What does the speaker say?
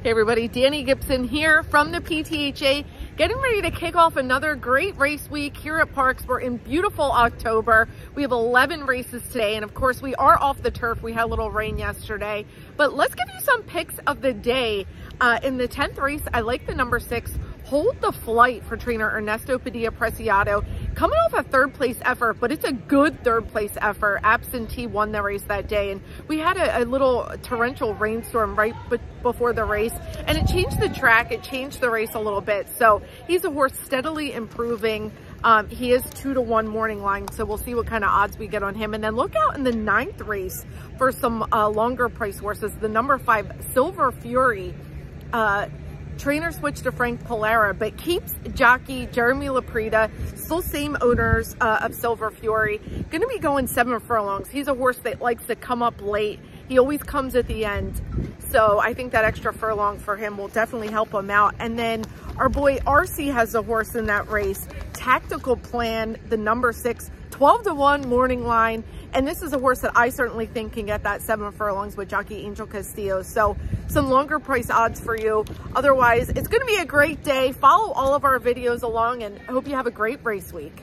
Hey everybody, Dani Gibson here from the PTHA, getting ready to kick off another great race week here at Parx. We're in beautiful October. We have 11 races today, and of course we are off the turf. We had a little rain yesterday, but let's give you some picks of the day. Uh, in the 10th race, I like the number six, Hold the Flight for trainer Ernesto Padilla Preciado. Coming off a third place effort, but it's a good third place effort. Absentee won the race that day, and we had a, a little torrential rainstorm right before the race, and it changed the track. It changed the race a little bit. So he's a horse steadily improving. Um, he is two to one morning line, so we'll see what kind of odds we get on him. And then look out in the ninth race for some uh, longer price horses. The number five, Silver Fury. Uh, trainer switched to Frank Polara, but keeps jockey Jeremy Laprida, still same owners uh, of Silver Fury. Going to be going seven furlongs. He's a horse that likes to come up late. He always comes at the end. So I think that extra furlong for him will definitely help him out. And then our boy RC has a horse in that race. Tactical Plan, the number six, 12 to 1 morning line. And this is a horse that I certainly think can get that seven furlongs with jockey Angel Castillo. So some longer price odds for you. Otherwise, it's going to be a great day. Follow all of our videos along and I hope you have a great race week.